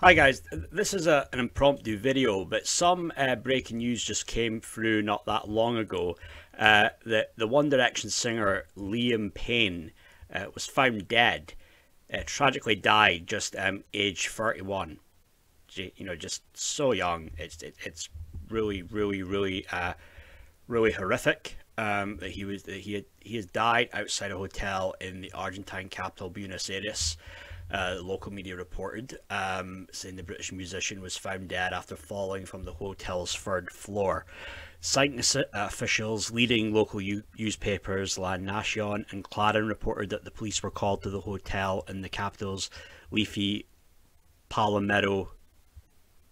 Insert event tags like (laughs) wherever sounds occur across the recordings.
Hi guys, this is a, an impromptu video, but some uh, breaking news just came through not that long ago uh, that the One Direction singer Liam Payne uh, was found dead, uh, tragically died just um, age 31. You know, just so young. It's it, it's really, really, really, uh, really horrific. Um, that he was that he had, he has died outside a hotel in the Argentine capital Buenos Aires. Uh, local media reported, um, saying the British musician was found dead after falling from the hotel's third floor. Citing officials, leading local newspapers La Nacion and Clarín reported that the police were called to the hotel in the capital's leafy Palomero,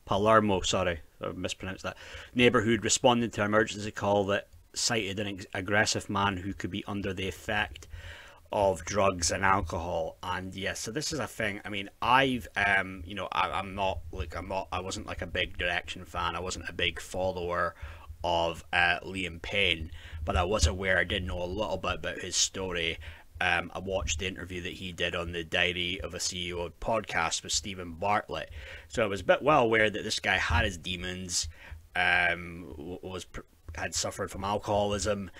Palermo, sorry, I mispronounced that, neighbourhood responding to an emergency call that cited an aggressive man who could be under the effect of drugs and alcohol and yes yeah, so this is a thing i mean i've um you know I, i'm not like i'm not i wasn't like a big direction fan i wasn't a big follower of uh, liam payne but i was aware i did know a little bit about his story um, I watched the interview that he did on the Diary of a CEO podcast with Steven Bartlett. So I was a bit well aware that this guy had his demons, um, was had suffered from alcoholism,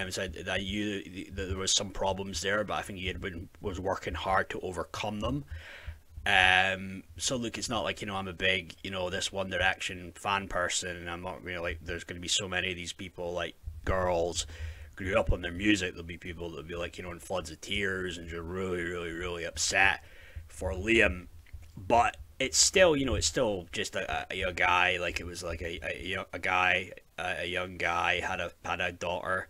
um, so I, knew that there was some problems there, but I think he had been was working hard to overcome them. Um, so look, it's not like you know I'm a big you know this One Direction fan person, and I'm not you know like there's going to be so many of these people like girls grew up on their music. There'll be people that'll be like you know in floods of tears and just really really really upset for Liam, but it's still you know it's still just a, a, a guy like it was like a a, a guy a young guy had a had a daughter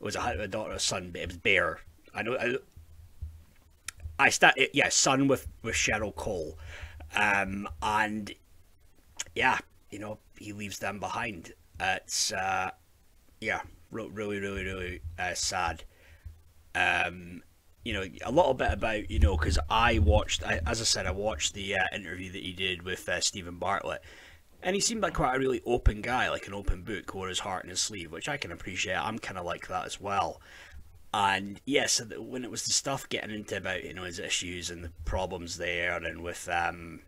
was a, a daughter, a son, but it was Bear. I know. I, I start, yeah, son with with Cheryl Cole, um, and yeah, you know, he leaves them behind. it's uh, yeah, really, really, really uh, sad. Um, you know, a little bit about you know, because I watched, I, as I said, I watched the uh, interview that he did with uh, Steven Bartlett and he seemed like quite a really open guy, like an open book, wore his heart in his sleeve, which I can appreciate. I'm kind of like that as well. And yes, yeah, so when it was the stuff getting into about you know his issues and the problems there, and with um,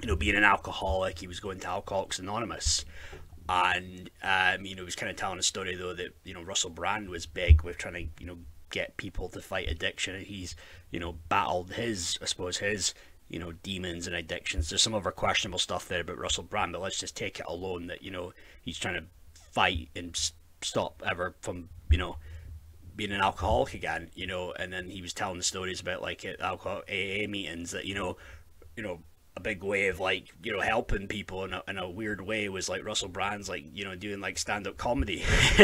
you know being an alcoholic, he was going to Alcoholics Anonymous, and um, you know he was kind of telling a story though that you know Russell Brand was big with trying to you know get people to fight addiction, and he's you know battled his I suppose his you know, demons and addictions. There's some other questionable stuff there about Russell Brand, but let's just take it alone that, you know, he's trying to fight and stop ever from, you know, being an alcoholic again, you know, and then he was telling the stories about like alcohol AA meetings that, you know, you know, a big way of like, you know, helping people in a, in a weird way was like Russell Brand's like, you know, doing like stand up comedy (laughs)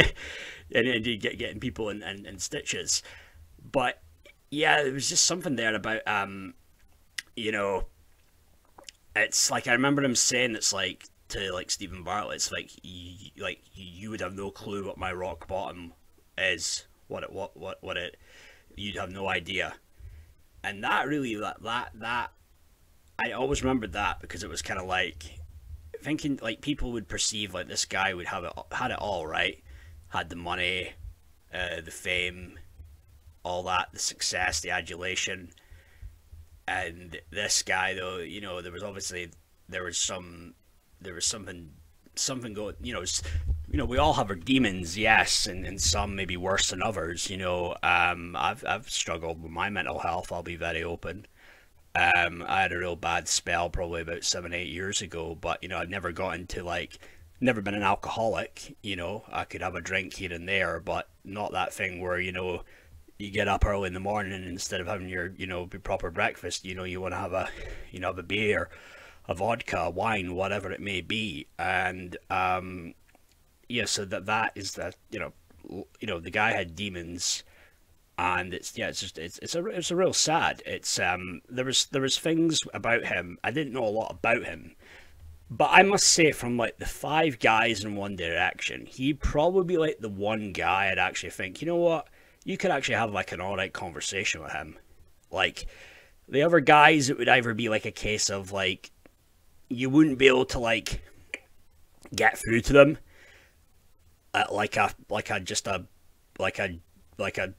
and, and get, getting people in, in, in stitches. But yeah, there was just something there about, um, you know, it's like I remember him saying it's like to like Steven Bartlett, it's like you, like you would have no clue what my rock bottom is, what it what what what it, you'd have no idea, and that really that that that I always remembered that because it was kind of like thinking like people would perceive like this guy would have it had it all right, had the money, uh, the fame, all that, the success, the adulation and this guy, though, you know, there was obviously there was some there was something something going. You know, you know, we all have our demons, yes, and, and some maybe worse than others. You know, um, I've I've struggled with my mental health. I'll be very open. Um, I had a real bad spell probably about seven, eight years ago, but you know, I've never got into like, never been an alcoholic. You know, I could have a drink here and there, but not that thing where you know you get up early in the morning and instead of having your you know proper breakfast you know you want to have a you know have a beer a vodka wine whatever it may be. And um yeah so that that is that you know you know the guy had demons. And it's yeah it's just it's it's a it's a real sad. It's um there was there was things about him i didn't know a lot about him but I must say, from like the five guys in One Direction, he probably like the one guy I'd actually think, you know what, you could actually have like an alright conversation with him. Like the other guys, it would either be like a case of like you wouldn't be able to like get through to them at like a like a just a like a like a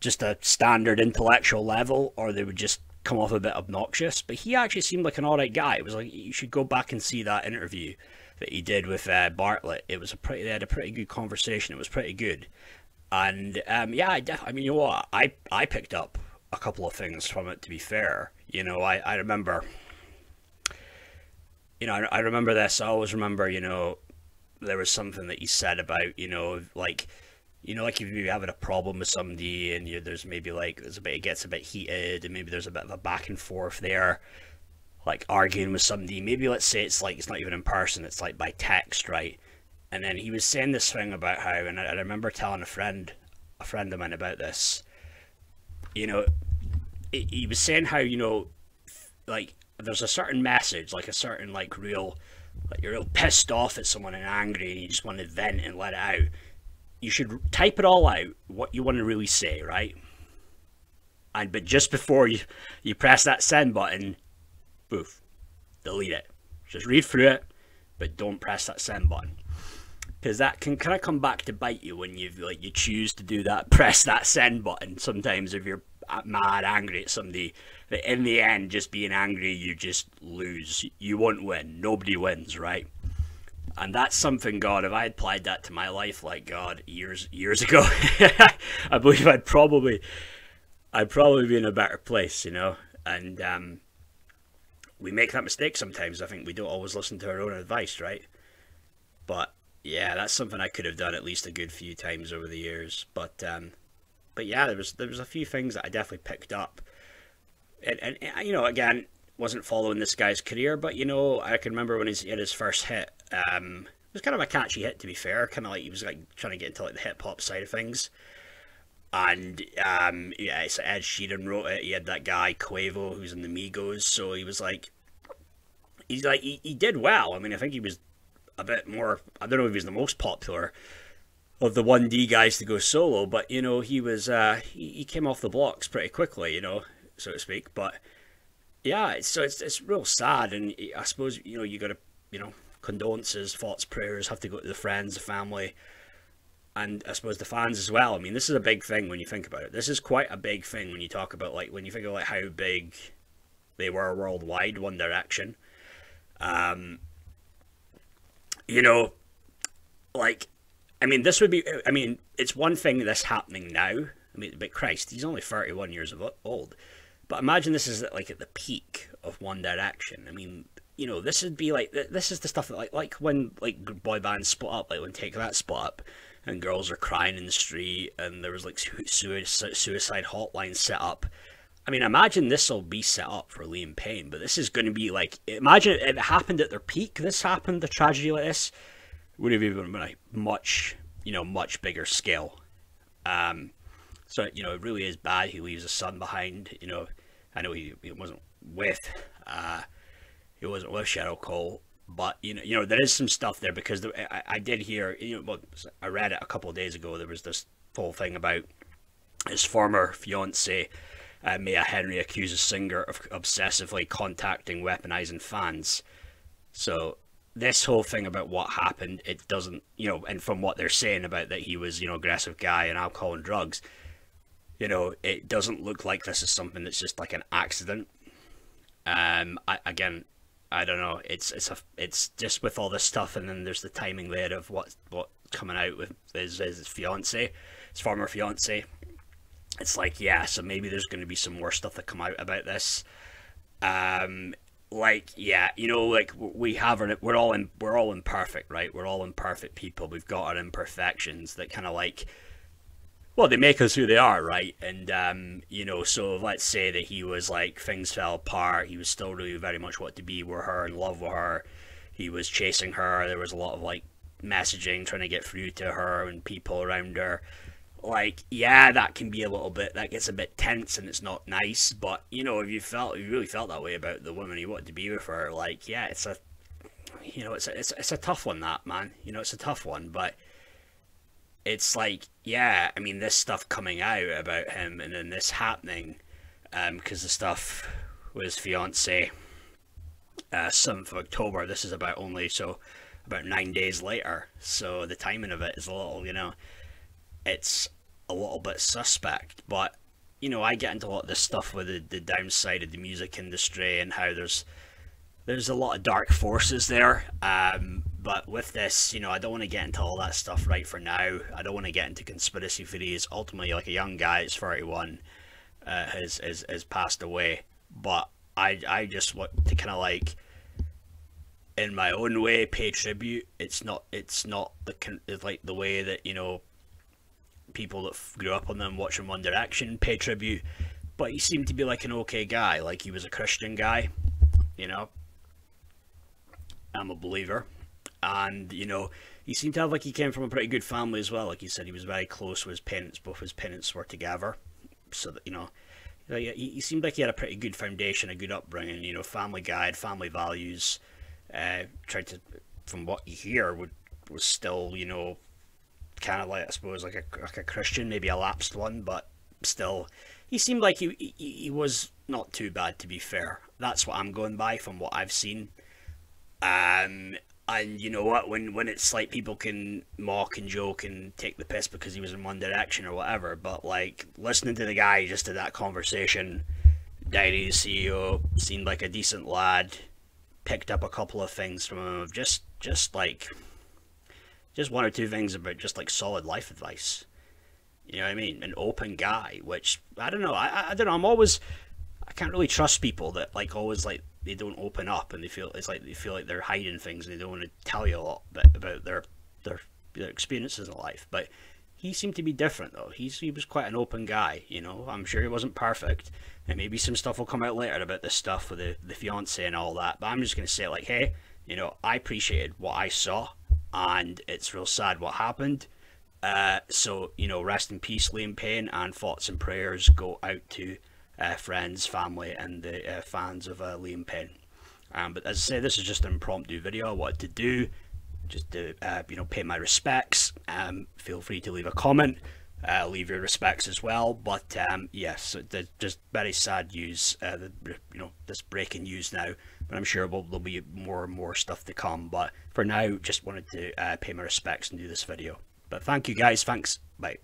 just a standard intellectual level, or they would just come off a bit obnoxious, but he actually seemed like an alright guy. It was like you should go back and see that interview that he did with uh, Bartlett. It was a pretty, they had a pretty good conversation. It was pretty good, and um, yeah, I, def- I mean, you know what, I I picked up a couple of things from it. To be fair, you know, I I remember, you know, I, I remember this. I always remember, you know, there was something that he said about, you know, like you know, like if you're having a problem with somebody and you, there's maybe like there's a bit, it gets a bit heated and maybe there's a bit of a back and forth there, like arguing with somebody. Maybe let's say it's like it's not even in person, it's like by text, right? And then he was saying this thing about how, and I, I remember telling a friend, a friend of mine about this. You know, he, was saying how you know, like there's a certain message, like a certain like real, like you're real pissed off at someone and angry, and you just want to vent and let it out you should type it all out what you want to really say, right? And but just before you you press that send button, poof, delete it. Just read through it, but don't press that send button because that can kind of come back to bite you when you like you choose to do that. Press that send button. Sometimes if you're mad, angry at somebody, that in the end, just being angry, you just lose. You won't win. Nobody wins, right? and that's something god if i had applied that to my life like god years years ago (laughs) i believe i'd probably i'd probably be in a better place you know and um, we make that mistake sometimes i think we don't always listen to our own advice right but yeah that's something i could have done at least a good few times over the years but um, but yeah there was there was a few things that i definitely picked up and, and, and you know again wasn't following this guy's career, but you know, I can remember when he had his first hit. Um, it was kind of a catchy hit, to be fair. Kind of like he was like trying to get into like the hip hop side of things. And um, yeah, it's Ed Sheeran wrote it. He had that guy Quavo who's in the Migos, so he was like, he's like he, he did well. I mean, I think he was a bit more. I don't know if he was the most popular of the one D guys to go solo, but you know, he was uh, he, he came off the blocks pretty quickly, you know, so to speak. But yeah, it's, so it's it's real sad, and I suppose you know you got to you know condolences, thoughts, prayers have to go to the friends, the family, and I suppose the fans as well. I mean, this is a big thing when you think about it. This is quite a big thing when you talk about like when you think of like how big they were worldwide. One Direction, um, you know, like I mean, this would be. I mean, it's one thing this happening now. I mean, but Christ, he's only thirty-one years old. But imagine this is like at the peak of One Direction. I mean, you know, this would be like this is the stuff that like like when like boy bands split up, like when Take That split up, and girls are crying in the street, and there was like suicide suicide hotline set up. I mean, imagine this will be set up for Liam Payne, but this is going to be like imagine if it happened at their peak. This happened, the tragedy like this would have even been a much you know much bigger scale. Um, so you know, it really is bad. He leaves a son behind. You know, I know he, he wasn't with uh, he wasn't with Cheryl Cole, but you know, you know, there is some stuff there because there, I, I did hear, you know, well, I read it a couple days ago. There was this whole thing about his former fiance, uh, Maya Henry, accuses Singer of obsessively contacting, weaponizing fans. So this whole thing about what happened, it doesn't, you know, and from what they're saying about that he was, you know, aggressive guy and alcohol and drugs, you know, it doesn't look like this is something that's just like an accident. Um, I, again, I don't know. It's it's a it's just with all this stuff, and then there's the timing there of what what coming out with his, his fiance, his former fiance. It's like yeah, so maybe there's going to be some more stuff that come out about this. Um, like yeah, you know, like we have our, we're all in, we're all imperfect, right? We're all imperfect people. We've got our imperfections that kind of like well, they make us who they are, right? And um, you know, so let's say that he was like things fell apart. He was still really very much what to be with her, in love with her. He was chasing her. There was a lot of like messaging, trying to get through to her and people around her. Like, yeah, that can be a little bit. That gets a bit tense and it's not nice. But you know, if you felt, if you really felt that way about the woman you wanted to be with her, like, yeah, it's a, you know, it's a, it's, it's a tough one. That man, you know, it's a tough one, but it's like, yeah, I mean, this stuff coming out about him and then this happening, um because the stuff with his fiance, uh, 7th of October, this is about only, so about nine days later. So the timing of it is a little, you know, it's a little bit suspect. But you know, I get into a lot of this stuff with the, the downside of the music industry and how there's there's a lot of dark forces there. Um, but with this, you know, I don't want to get into all that stuff right for now. I don't want to get into conspiracy theories. Ultimately, like a young guy, it's 31, uh, has, has has passed away. But I I just want to kind of like, in my own way, pay tribute. It's not it's not the like the way that you know people that grew up on them watching One Direction pay tribute. But he seemed to be like an okay guy, like he was a Christian guy, you know. I'm a believer, and you know he seemed to have like he came from a pretty good family as well. Like he said, he was very close with his parents. Both his parents were together, so that you know, he, he seemed like he had a pretty good foundation, a good upbringing. You know, family guide, family values. Uh, tried to, from what you hear, would was still you know, kind of like I suppose like a like a Christian, maybe a lapsed one, but still, he seemed like he, he he was not too bad to be fair. That's what I'm going by from what I've seen. Um, and you know what? When when it's like people can mock and joke and take the piss because he was in One Direction or whatever, but like listening to the guy just to that conversation, Diary CEO seemed like a decent lad. Picked up a couple of things from him just just like just one or two things about just like solid life advice. You know what I mean? An open guy, which I don't know. I I don't know. I'm always I can't really trust people that like always like they don't open up and they feel it's like they feel like they're hiding things and they don't want to tell you a lot about their their their experiences in life. But he seemed to be different though. He's he was quite an open guy, you know. I'm sure he wasn't perfect, and maybe some stuff will come out later about this stuff with the the fiance and all that. But I'm just gonna say like, hey, you know, I appreciated what I saw, and it's real sad what happened. Uh, so you know, rest in peace, Liam Payne, and thoughts and prayers go out to uh, friends, family, and the uh, fans of uh, Liam Payne. Um, but as I say, this is just an impromptu video I wanted to do, just to uh, you know pay my respects. Um, feel free to leave a comment, uh, leave your respects as well. But um, yes, the, just very sad news. The, you know this breaking news now, but I'm sure we'll, there'll be more and more stuff to come. But for now, just wanted to uh, pay my respects and do this video. But thank you guys. Thanks. Bye.